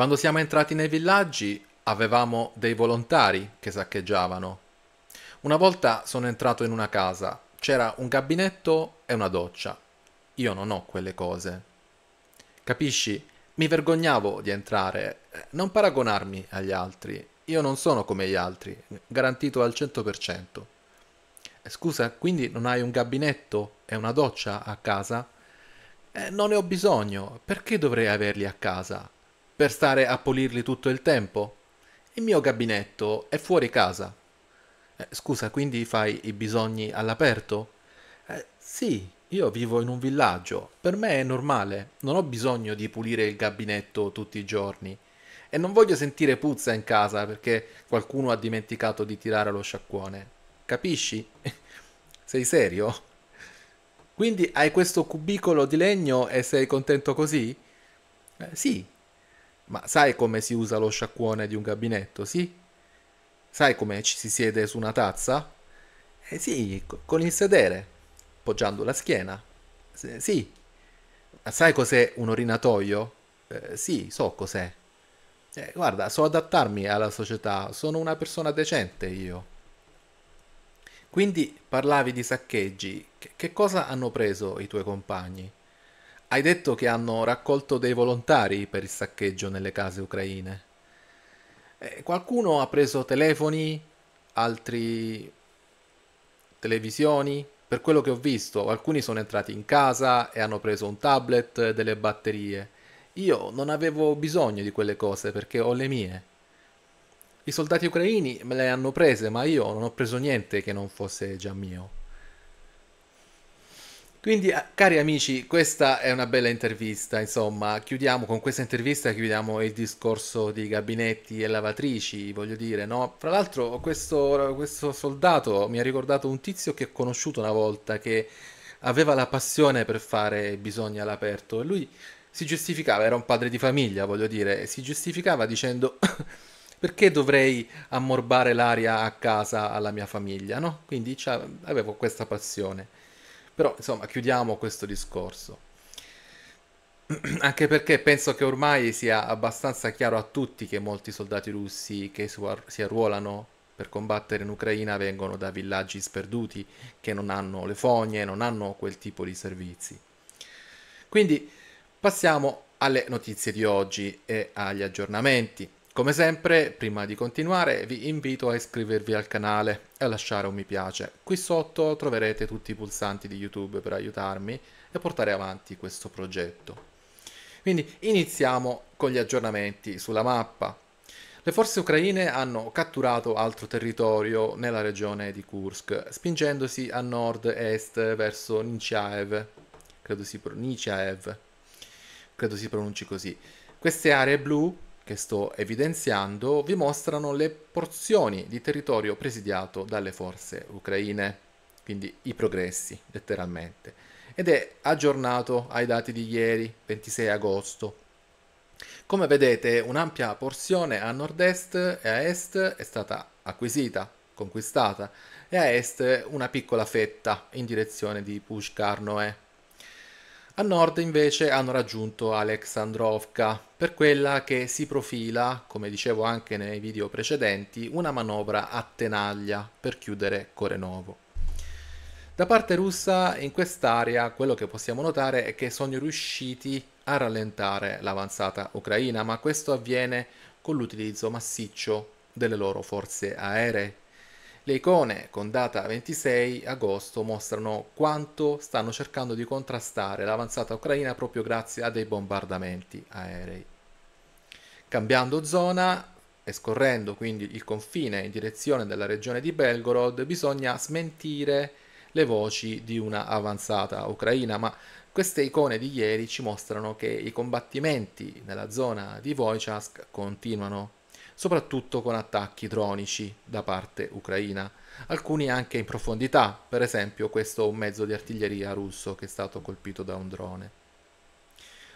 Quando siamo entrati nei villaggi avevamo dei volontari che saccheggiavano. Una volta sono entrato in una casa, c'era un gabinetto e una doccia. Io non ho quelle cose. Capisci? Mi vergognavo di entrare, non paragonarmi agli altri. Io non sono come gli altri, garantito al 100%. Scusa, quindi non hai un gabinetto e una doccia a casa? Eh, non ne ho bisogno, perché dovrei averli a casa? Per stare a pulirli tutto il tempo? Il mio gabinetto è fuori casa. Eh, scusa, quindi fai i bisogni all'aperto? Eh, sì, io vivo in un villaggio, per me è normale, non ho bisogno di pulire il gabinetto tutti i giorni. E non voglio sentire puzza in casa perché qualcuno ha dimenticato di tirare lo sciacquone. Capisci? Sei serio? Quindi hai questo cubicolo di legno e sei contento così? Eh, sì. Ma sai come si usa lo sciacquone di un gabinetto, sì? Sai come ci si siede su una tazza? Eh sì, con il sedere, poggiando la schiena. Sì. Ma sai cos'è un orinatoio? Eh, sì, so cos'è. Eh, guarda, so adattarmi alla società, sono una persona decente io. Quindi parlavi di saccheggi, che, che cosa hanno preso i tuoi compagni? Hai detto che hanno raccolto dei volontari per il saccheggio nelle case ucraine. Eh, qualcuno ha preso telefoni, altri televisioni. Per quello che ho visto, alcuni sono entrati in casa e hanno preso un tablet, delle batterie. Io non avevo bisogno di quelle cose perché ho le mie. I soldati ucraini me le hanno prese, ma io non ho preso niente che non fosse già mio. Quindi, eh, cari amici, questa è una bella intervista, insomma, chiudiamo con questa intervista, chiudiamo il discorso di gabinetti e lavatrici, voglio dire, no? Fra l'altro, questo, questo soldato mi ha ricordato un tizio che ho conosciuto una volta, che aveva la passione per fare bisogni all'aperto, e lui si giustificava, era un padre di famiglia, voglio dire, si giustificava dicendo perché dovrei ammorbare l'aria a casa alla mia famiglia, no? Quindi avevo questa passione. Però, insomma, chiudiamo questo discorso. Anche perché penso che ormai sia abbastanza chiaro a tutti che molti soldati russi che si arruolano per combattere in Ucraina vengono da villaggi sperduti che non hanno le fogne, non hanno quel tipo di servizi. Quindi Passiamo alle notizie di oggi e agli aggiornamenti. Come sempre, prima di continuare, vi invito a iscrivervi al canale e a lasciare un mi piace. Qui sotto troverete tutti i pulsanti di YouTube per aiutarmi e portare avanti questo progetto. Quindi iniziamo con gli aggiornamenti sulla mappa. Le forze ucraine hanno catturato altro territorio nella regione di Kursk, spingendosi a nord-est verso Nichaev. Credo si pronuncia Nichaev credo si pronunci così. Queste aree blu che sto evidenziando vi mostrano le porzioni di territorio presidiato dalle forze ucraine, quindi i progressi letteralmente, ed è aggiornato ai dati di ieri, 26 agosto. Come vedete un'ampia porzione a nord-est e a est è stata acquisita, conquistata, e a est una piccola fetta in direzione di Pushkarnoe. A nord invece hanno raggiunto Alexandrovka, per quella che si profila, come dicevo anche nei video precedenti, una manovra a tenaglia per chiudere Corenovo. Da parte russa in quest'area quello che possiamo notare è che sono riusciti a rallentare l'avanzata ucraina, ma questo avviene con l'utilizzo massiccio delle loro forze aeree le icone con data 26 agosto mostrano quanto stanno cercando di contrastare l'avanzata ucraina proprio grazie a dei bombardamenti aerei. Cambiando zona e scorrendo quindi il confine in direzione della regione di Belgorod, bisogna smentire le voci di una avanzata ucraina, ma queste icone di ieri ci mostrano che i combattimenti nella zona di Wojciech continuano soprattutto con attacchi dronici da parte ucraina, alcuni anche in profondità, per esempio questo un mezzo di artiglieria russo che è stato colpito da un drone.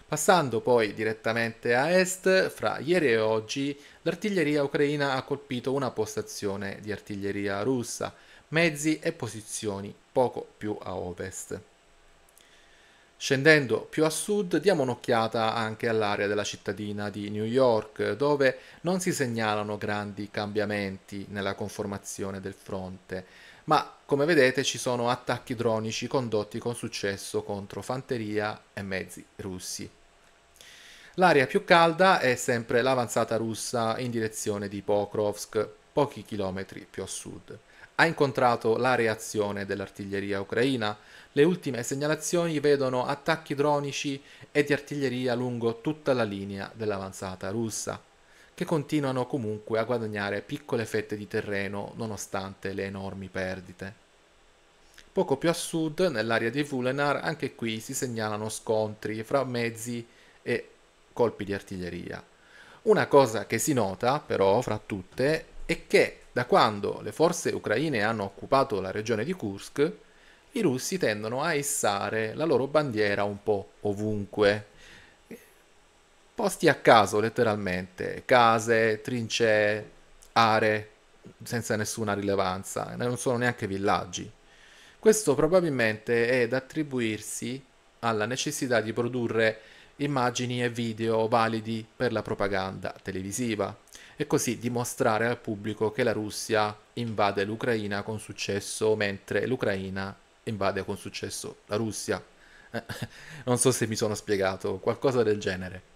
Passando poi direttamente a est, fra ieri e oggi l'artiglieria ucraina ha colpito una postazione di artiglieria russa, mezzi e posizioni poco più a ovest. Scendendo più a sud diamo un'occhiata anche all'area della cittadina di New York, dove non si segnalano grandi cambiamenti nella conformazione del fronte, ma come vedete ci sono attacchi dronici condotti con successo contro fanteria e mezzi russi. L'area più calda è sempre l'avanzata russa in direzione di Pokrovsk, pochi chilometri più a sud. Ha incontrato la reazione dell'artiglieria ucraina. Le ultime segnalazioni vedono attacchi dronici e di artiglieria lungo tutta la linea dell'avanzata russa, che continuano comunque a guadagnare piccole fette di terreno nonostante le enormi perdite. Poco più a sud, nell'area di Vulenar, anche qui si segnalano scontri fra mezzi e colpi di artiglieria. Una cosa che si nota, però, fra tutte, è che da quando le forze ucraine hanno occupato la regione di Kursk, i russi tendono a issare la loro bandiera un po' ovunque. Posti a caso, letteralmente, case, trincee, aree senza nessuna rilevanza, non sono neanche villaggi. Questo probabilmente è da attribuirsi alla necessità di produrre immagini e video validi per la propaganda televisiva e così dimostrare al pubblico che la Russia invade l'Ucraina con successo mentre l'Ucraina invade con successo la Russia. non so se mi sono spiegato, qualcosa del genere.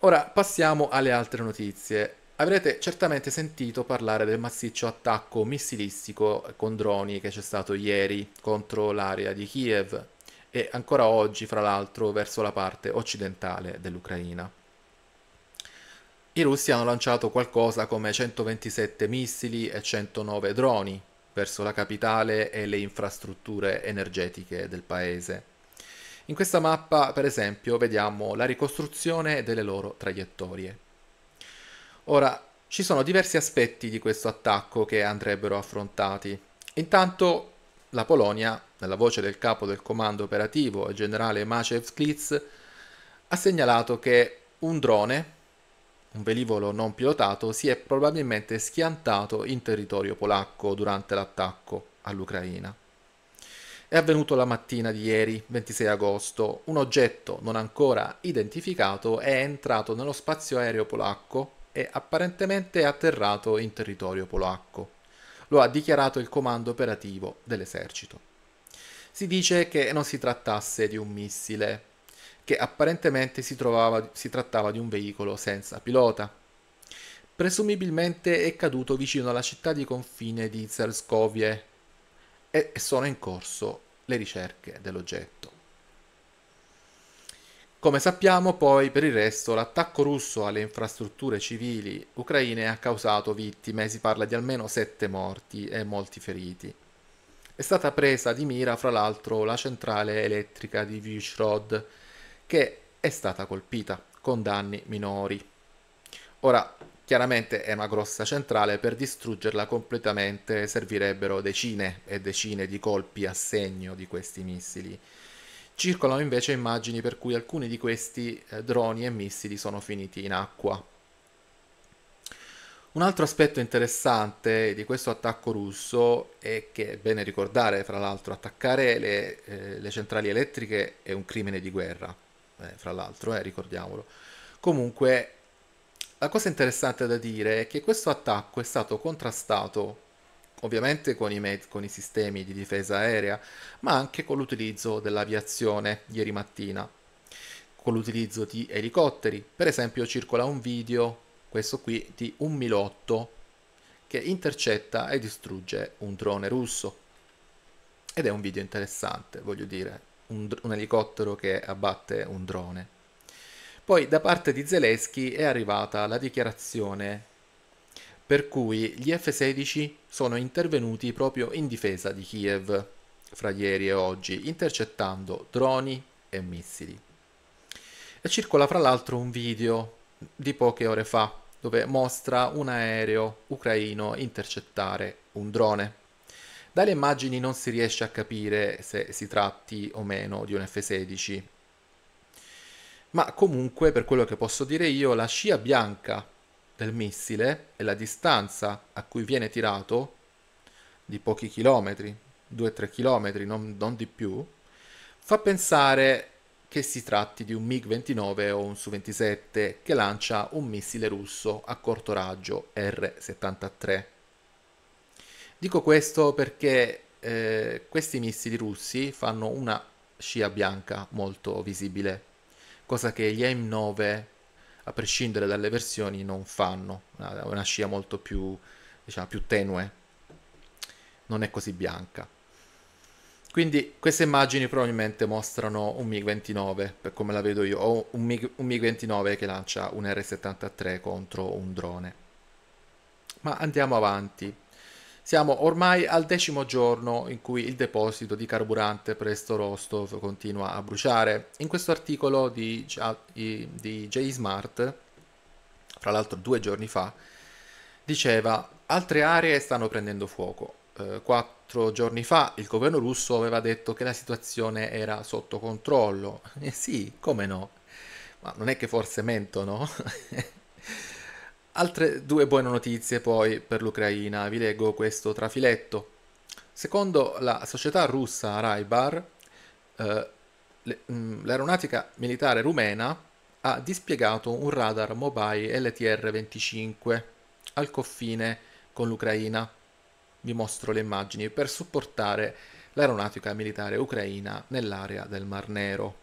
Ora passiamo alle altre notizie. Avrete certamente sentito parlare del massiccio attacco missilistico con droni che c'è stato ieri contro l'area di Kiev e ancora oggi, fra l'altro, verso la parte occidentale dell'Ucraina. I russi hanno lanciato qualcosa come 127 missili e 109 droni verso la capitale e le infrastrutture energetiche del paese. In questa mappa, per esempio, vediamo la ricostruzione delle loro traiettorie. Ora, ci sono diversi aspetti di questo attacco che andrebbero affrontati. Intanto la Polonia, nella voce del capo del comando operativo, il generale Maciej Sklitz, ha segnalato che un drone, un velivolo non pilotato, si è probabilmente schiantato in territorio polacco durante l'attacco all'Ucraina. È avvenuto la mattina di ieri, 26 agosto, un oggetto non ancora identificato è entrato nello spazio aereo polacco e apparentemente è atterrato in territorio polacco lo ha dichiarato il comando operativo dell'esercito. Si dice che non si trattasse di un missile, che apparentemente si, trovava, si trattava di un veicolo senza pilota. Presumibilmente è caduto vicino alla città di confine di Zerskovie e sono in corso le ricerche dell'oggetto. Come sappiamo poi per il resto l'attacco russo alle infrastrutture civili ucraine ha causato vittime, si parla di almeno sette morti e molti feriti. È stata presa di mira fra l'altro la centrale elettrica di Vyshrod che è stata colpita con danni minori. Ora, chiaramente è una grossa centrale, per distruggerla completamente servirebbero decine e decine di colpi a segno di questi missili Circolano invece immagini per cui alcuni di questi eh, droni e missili sono finiti in acqua. Un altro aspetto interessante di questo attacco russo è che è bene ricordare, fra l'altro, attaccare le, eh, le centrali elettriche è un crimine di guerra, eh, fra l'altro, eh, ricordiamolo. Comunque, la cosa interessante da dire è che questo attacco è stato contrastato ovviamente con i, met- con i sistemi di difesa aerea, ma anche con l'utilizzo dell'aviazione ieri mattina, con l'utilizzo di elicotteri. Per esempio circola un video, questo qui, di un Milotto che intercetta e distrugge un drone russo. Ed è un video interessante, voglio dire, un, un elicottero che abbatte un drone. Poi da parte di Zelensky è arrivata la dichiarazione per cui gli F-16 sono intervenuti proprio in difesa di Kiev fra ieri e oggi, intercettando droni e missili. E circola fra l'altro un video di poche ore fa dove mostra un aereo ucraino intercettare un drone. Dalle immagini non si riesce a capire se si tratti o meno di un F-16, ma comunque per quello che posso dire io la scia bianca del missile e la distanza a cui viene tirato, di pochi chilometri, 2-3 chilometri, non, non di più, fa pensare che si tratti di un MiG-29 o un Su-27 che lancia un missile russo a corto raggio R-73. Dico questo perché eh, questi missili russi fanno una scia bianca molto visibile, cosa che gli AIM-9, a prescindere dalle versioni, non fanno, una scia molto più, diciamo, più tenue, non è così bianca. Quindi queste immagini probabilmente mostrano un MiG-29, per come la vedo io, o un, MiG, un MiG-29 che lancia un R-73 contro un drone. Ma andiamo avanti. Siamo ormai al decimo giorno in cui il deposito di carburante presso Rostov continua a bruciare. In questo articolo di, di J-Smart, fra l'altro due giorni fa, diceva altre aree stanno prendendo fuoco eh, quattro giorni fa il governo russo aveva detto che la situazione era sotto controllo. Eh sì, come no? Ma non è che forse mentono? Altre due buone notizie poi per l'Ucraina, vi leggo questo trafiletto. Secondo la società russa Raibar, eh, mm, l'aeronautica militare rumena ha dispiegato un radar mobile LTR-25 al confine con l'Ucraina vi mostro le immagini per supportare l'aeronautica militare ucraina nell'area del Mar Nero.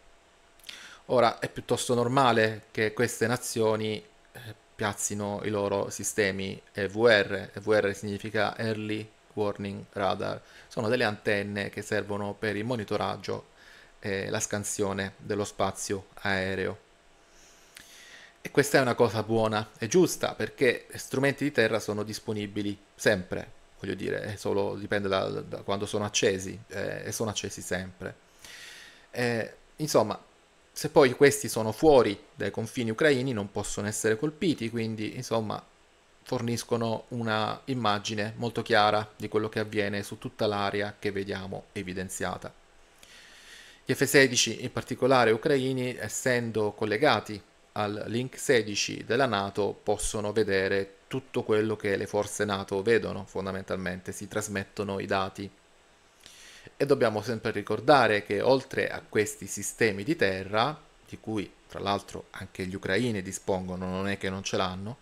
Ora è piuttosto normale che queste nazioni eh, piazzino i loro sistemi EVR, EVR significa Early Warning Radar, sono delle antenne che servono per il monitoraggio e la scansione dello spazio aereo. E questa è una cosa buona e giusta perché strumenti di terra sono disponibili sempre, voglio dire, solo, dipende da, da, quando sono accesi eh, e sono accesi sempre. Eh, insomma, se poi questi sono fuori dai confini ucraini non possono essere colpiti, quindi insomma forniscono una immagine molto chiara di quello che avviene su tutta l'area che vediamo evidenziata. Gli F-16 in particolare ucraini, essendo collegati al link 16 della Nato, possono vedere tutto quello che le forze NATO vedono fondamentalmente, si trasmettono i dati. E dobbiamo sempre ricordare che oltre a questi sistemi di terra, di cui tra l'altro anche gli ucraini dispongono, non è che non ce l'hanno,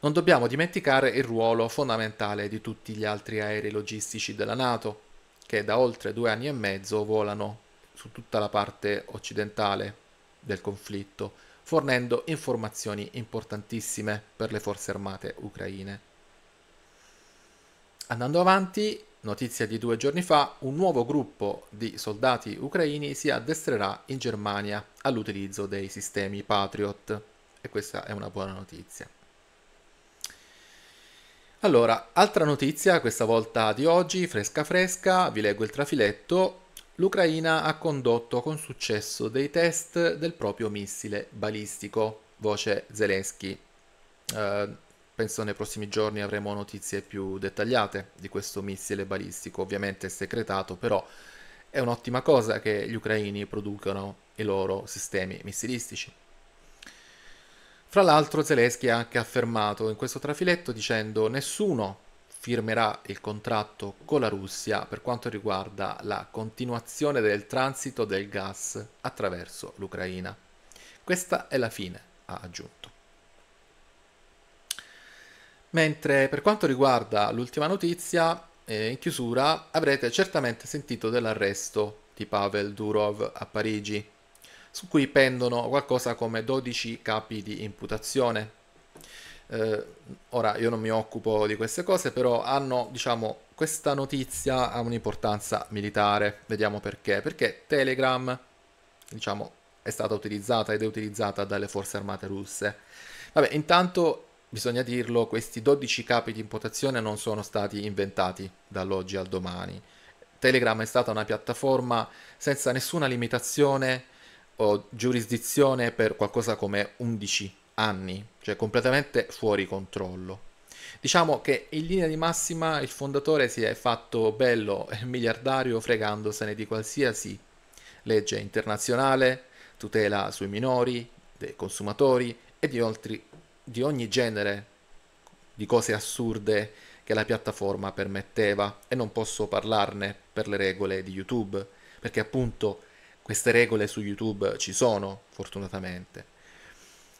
non dobbiamo dimenticare il ruolo fondamentale di tutti gli altri aerei logistici della Nato, che da oltre due anni e mezzo volano su tutta la parte occidentale del conflitto, fornendo informazioni importantissime per le forze armate ucraine. Andando avanti, notizia di due giorni fa, un nuovo gruppo di soldati ucraini si addestrerà in Germania all'utilizzo dei sistemi Patriot e questa è una buona notizia. Allora, altra notizia, questa volta di oggi, fresca fresca, vi leggo il trafiletto l'Ucraina ha condotto con successo dei test del proprio missile balistico, voce Zelensky. Uh, penso nei prossimi giorni avremo notizie più dettagliate di questo missile balistico, ovviamente è segretato, però è un'ottima cosa che gli ucraini producano i loro sistemi missilistici. Fra l'altro Zelensky ha anche affermato in questo trafiletto dicendo nessuno firmerà il contratto con la Russia per quanto riguarda la continuazione del transito del gas attraverso l'Ucraina. Questa è la fine, ha aggiunto. Mentre per quanto riguarda l'ultima notizia, eh, in chiusura avrete certamente sentito dell'arresto di Pavel Durov a Parigi, su cui pendono qualcosa come 12 capi di imputazione eh, ora io non mi occupo di queste cose, però hanno, diciamo, questa notizia ha un'importanza militare. Vediamo perché. Perché Telegram, diciamo, è stata utilizzata ed è utilizzata dalle forze armate russe. Vabbè, intanto bisogna dirlo, questi 12 capi di imputazione non sono stati inventati dall'oggi al domani. Telegram è stata una piattaforma senza nessuna limitazione o giurisdizione per qualcosa come 11 anni, cioè completamente fuori controllo. Diciamo che in linea di massima il fondatore si è fatto bello e miliardario fregandosene di qualsiasi legge internazionale, tutela sui minori, dei consumatori e di, oltre, di ogni genere di cose assurde che la piattaforma permetteva e non posso parlarne per le regole di YouTube, perché appunto queste regole su YouTube ci sono, fortunatamente.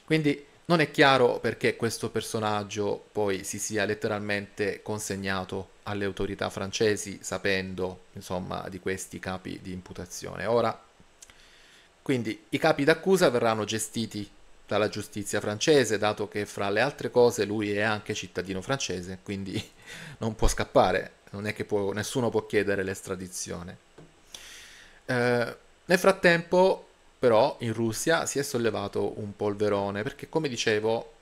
Quindi non è chiaro perché questo personaggio poi si sia letteralmente consegnato alle autorità francesi sapendo, insomma, di questi capi di imputazione. Ora, quindi i capi d'accusa verranno gestiti dalla giustizia francese, dato che fra le altre cose lui è anche cittadino francese, quindi non può scappare, non è che può, nessuno può chiedere l'estradizione. Eh, nel frattempo, però, in Russia si è sollevato un polverone, perché come dicevo,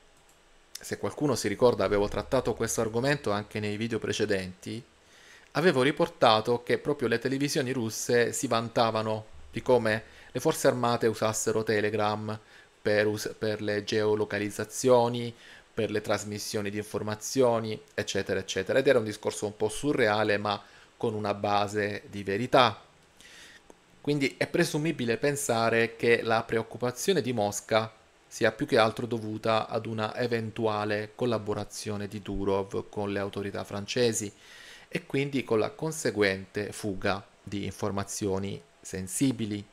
se qualcuno si ricorda, avevo trattato questo argomento anche nei video precedenti, avevo riportato che proprio le televisioni russe si vantavano di come le forze armate usassero Telegram per, us- per le geolocalizzazioni, per le trasmissioni di informazioni, eccetera, eccetera. Ed era un discorso un po' surreale, ma con una base di verità. Quindi è presumibile pensare che la preoccupazione di Mosca sia più che altro dovuta ad una eventuale collaborazione di Durov con le autorità francesi e quindi con la conseguente fuga di informazioni sensibili.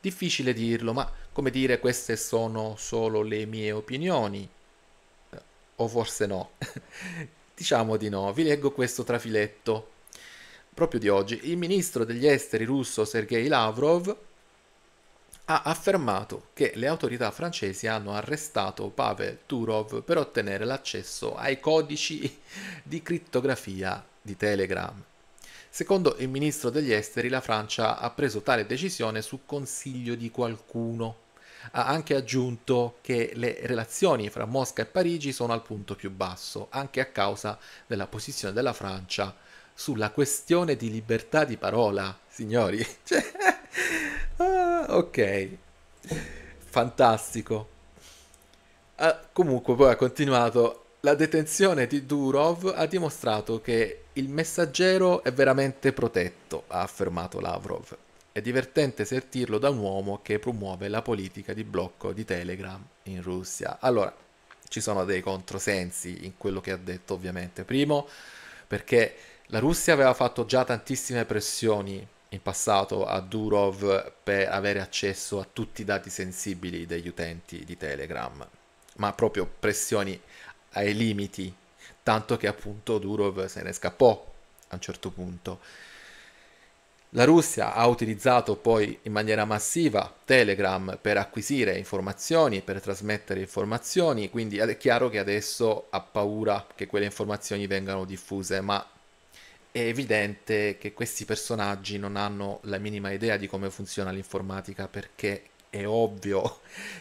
Difficile dirlo, ma come dire queste sono solo le mie opinioni? O forse no? diciamo di no. Vi leggo questo trafiletto proprio di oggi. Il ministro degli esteri russo Sergei Lavrov ha affermato che le autorità francesi hanno arrestato Pavel Turov per ottenere l'accesso ai codici di crittografia di Telegram. Secondo il ministro degli esteri, la Francia ha preso tale decisione su consiglio di qualcuno. Ha anche aggiunto che le relazioni fra Mosca e Parigi sono al punto più basso, anche a causa della posizione della Francia sulla questione di libertà di parola, signori. Cioè, ah, ok, fantastico. Ah, comunque poi ha continuato la detenzione di Durov ha dimostrato che il messaggero è veramente protetto, ha affermato Lavrov. È divertente sentirlo da un uomo che promuove la politica di blocco di Telegram in Russia. Allora, ci sono dei controsensi in quello che ha detto ovviamente. Primo, perché la Russia aveva fatto già tantissime pressioni in passato a Durov per avere accesso a tutti i dati sensibili degli utenti di Telegram, ma proprio pressioni ai limiti, tanto che appunto Durov se ne scappò a un certo punto. La Russia ha utilizzato poi in maniera massiva Telegram per acquisire informazioni, per trasmettere informazioni, quindi è chiaro che adesso ha paura che quelle informazioni vengano diffuse, ma è evidente che questi personaggi non hanno la minima idea di come funziona l'informatica perché è ovvio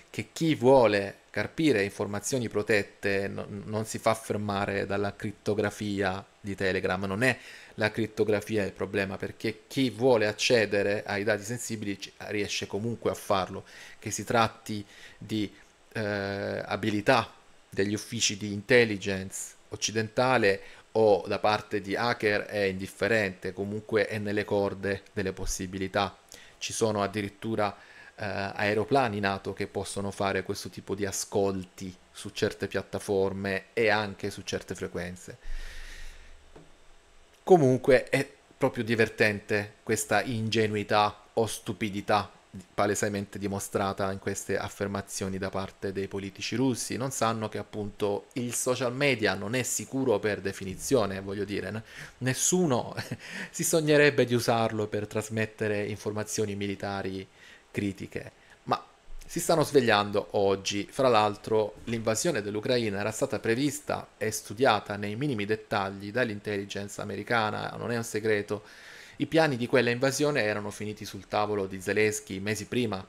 che chi vuole carpire informazioni protette no, non si fa fermare dalla crittografia di Telegram, non è la crittografia il problema, perché chi vuole accedere ai dati sensibili riesce comunque a farlo, che si tratti di eh, abilità degli uffici di intelligence occidentale o da parte di hacker è indifferente, comunque è nelle corde delle possibilità. Ci sono addirittura aeroplani NATO che possono fare questo tipo di ascolti su certe piattaforme e anche su certe frequenze. Comunque è proprio divertente questa ingenuità o stupidità palesemente dimostrata in queste affermazioni da parte dei politici russi. Non sanno che appunto il social media non è sicuro per definizione, voglio dire, nessuno si sognerebbe di usarlo per trasmettere informazioni militari critiche, ma si stanno svegliando oggi. Fra l'altro l'invasione dell'Ucraina era stata prevista e studiata nei minimi dettagli dall'intelligence americana, non è un segreto. I piani di quella invasione erano finiti sul tavolo di Zelensky mesi prima,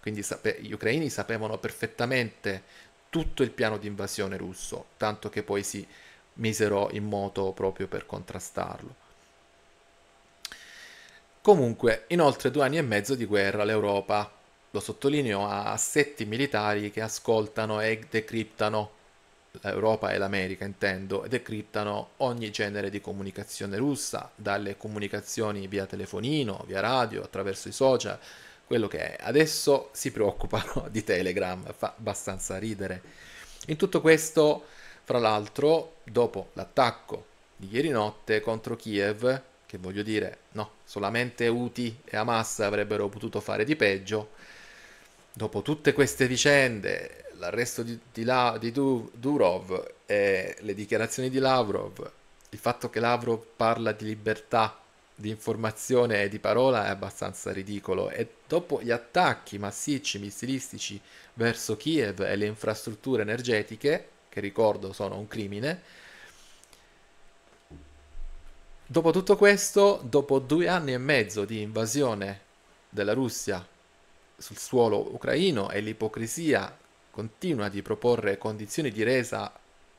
quindi sape- gli ucraini sapevano perfettamente tutto il piano di invasione russo, tanto che poi si misero in moto proprio per contrastarlo. Comunque, in oltre due anni e mezzo di guerra, l'Europa, lo sottolineo, ha assetti militari che ascoltano e decriptano, l'Europa e l'America intendo, decriptano ogni genere di comunicazione russa, dalle comunicazioni via telefonino, via radio, attraverso i social, quello che è. Adesso si preoccupano di Telegram, fa abbastanza ridere. In tutto questo, fra l'altro, dopo l'attacco di ieri notte contro Kiev, che voglio dire, no, solamente Uti e Hamas avrebbero potuto fare di peggio. Dopo tutte queste vicende, l'arresto di, di, La, di du, Durov e le dichiarazioni di Lavrov, il fatto che Lavrov parla di libertà di informazione e di parola è abbastanza ridicolo e dopo gli attacchi massicci missilistici verso Kiev e le infrastrutture energetiche, che ricordo sono un crimine, dopo tutto questo, dopo due anni e mezzo di invasione della Russia sul suolo ucraino e l'ipocrisia continua di proporre condizioni di resa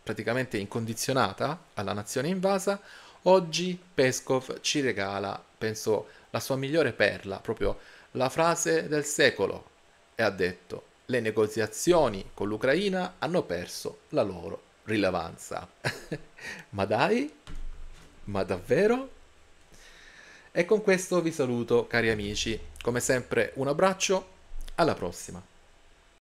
praticamente incondizionata alla nazione invasa, oggi Peskov ci regala, penso, la sua migliore perla, proprio la frase del secolo, e ha detto le negoziazioni con l'Ucraina hanno perso la loro rilevanza. ma dai? Ma davvero? E con questo vi saluto cari amici, come sempre un abbraccio, alla prossima.